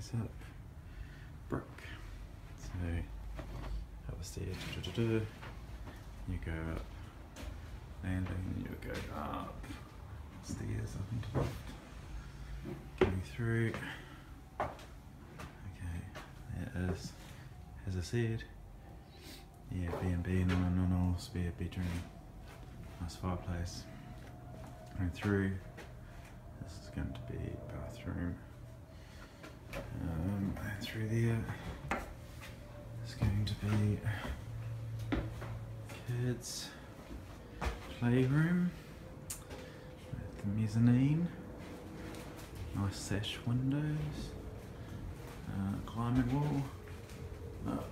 stairways up. Brick. So upstairs, da, da, da, you go up, landing, you go up, stairs up the loft, going through. Okay, that is, as I said, yeah, B&B, no, no, no, spare bedroom, nice fireplace. Going through, this is going to be bathroom. Um, and through there, it's going to be kids' playroom with the mezzanine, nice sash windows, uh, climbing wall, up,